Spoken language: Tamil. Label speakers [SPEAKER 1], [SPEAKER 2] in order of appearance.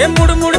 [SPEAKER 1] ஏ முடு முடு